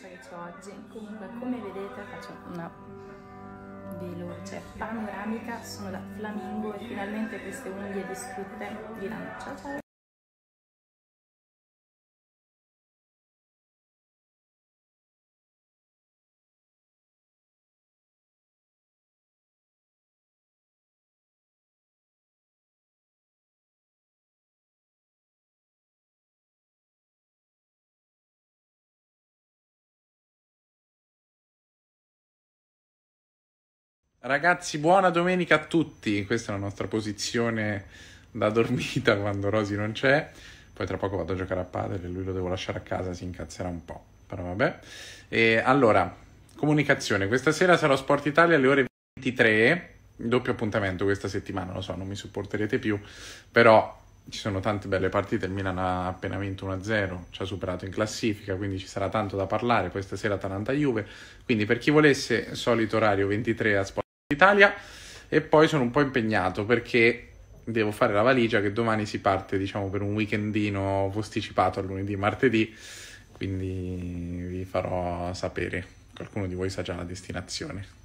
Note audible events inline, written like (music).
faccia che ho oggi. Comunque, come vedete, faccio una veloce panoramica. Sono da flamingo e finalmente queste unghie distrutte diranno ciao ciao. Ragazzi, buona domenica a tutti. Questa è la nostra posizione da dormita (laughs) quando Rosy non c'è. Poi tra poco vado a giocare a padel e lui lo devo lasciare a casa, si incazzerà un po'. Però vabbè. E allora, comunicazione. Questa sera sarò Sport Italia alle ore 23. Doppio appuntamento questa settimana, lo so, non mi supporterete più. Però ci sono tante belle partite. Il Milan ha appena vinto 1-0, ci ha superato in classifica, quindi ci sarà tanto da parlare. Poi stasera Atalanta-Juve. Quindi per chi volesse, solito orario 23 a Sport Italia e poi sono un po' impegnato perché devo fare la valigia che domani si parte diciamo per un weekendino posticipato a lunedì martedì quindi vi farò sapere. Qualcuno di voi sa già la destinazione